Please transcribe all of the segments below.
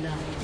blood.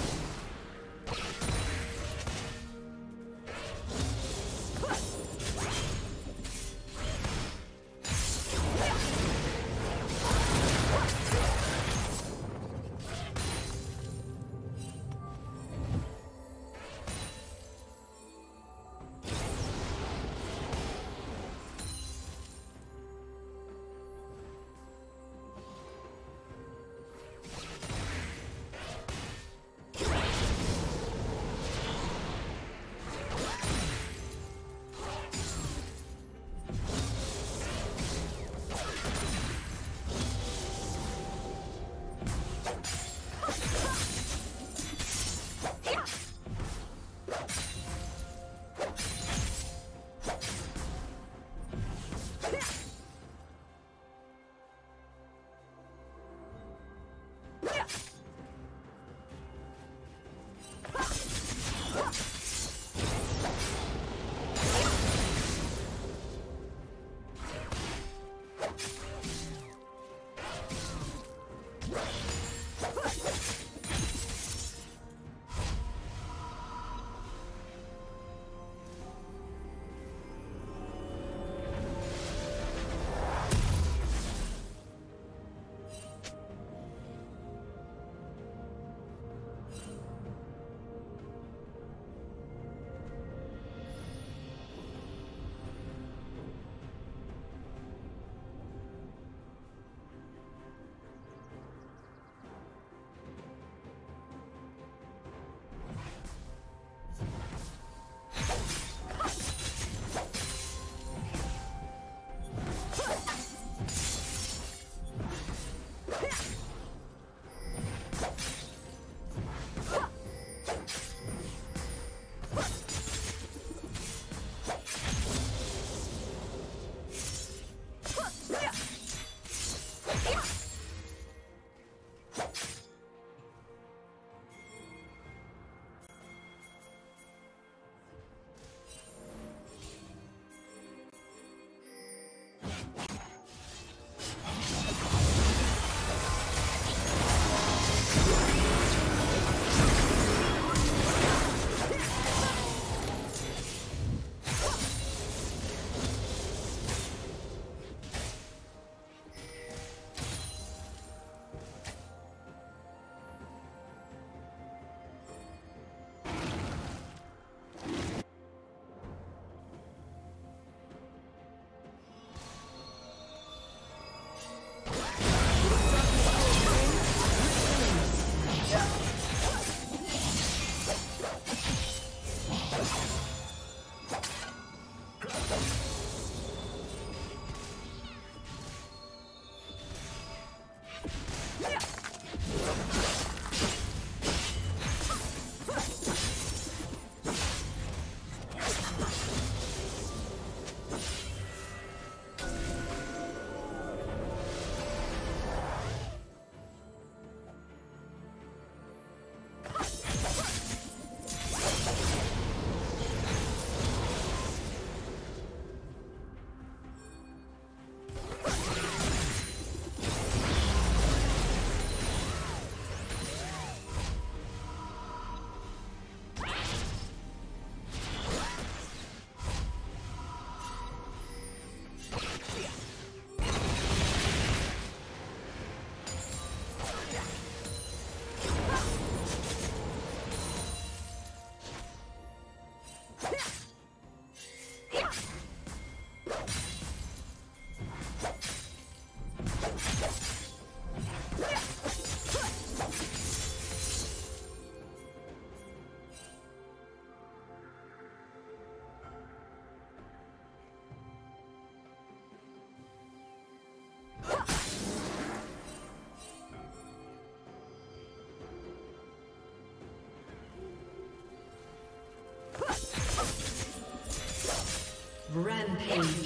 Thank you.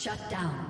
Shut down.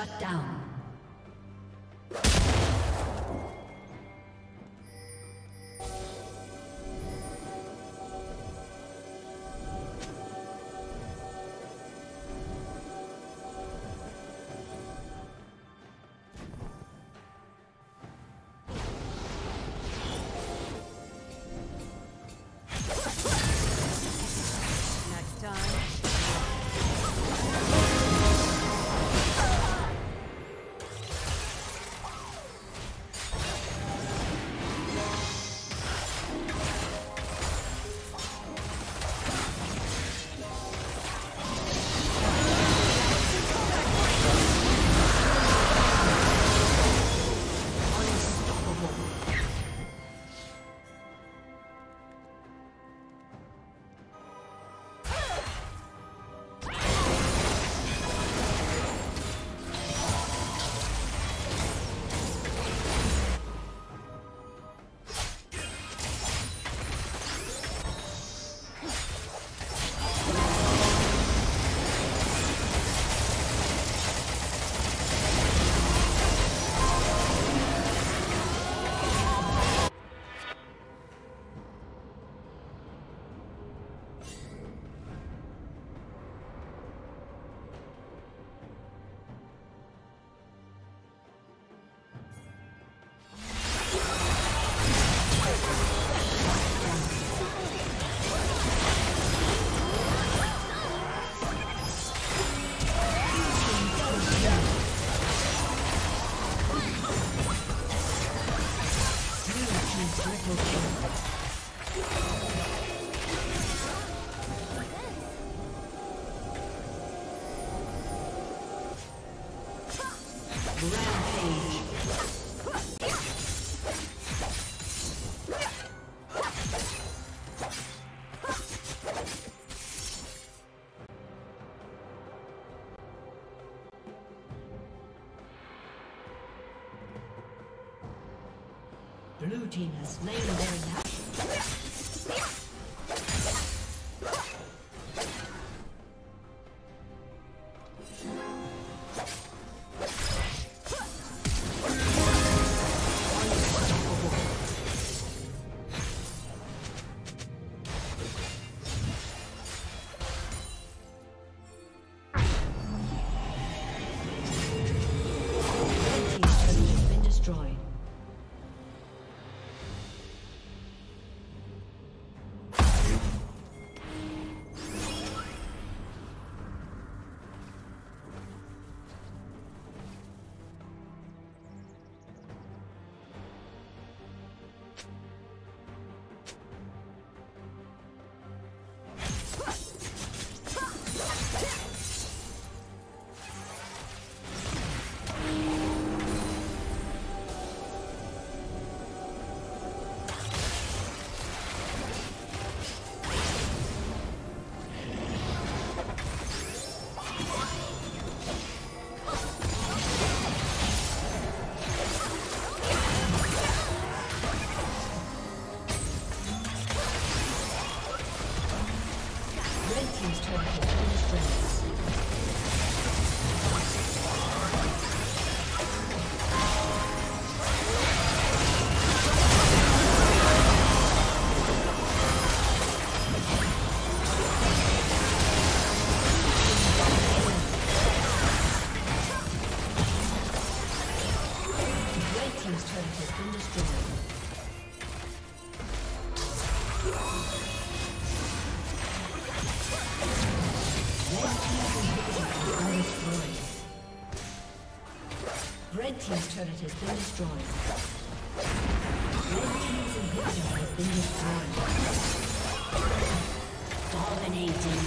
Shut down. Team has slain their been destroyed. Red Team's inhibitor has been destroyed. Dominating.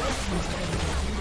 Red Team's turret has been destroyed.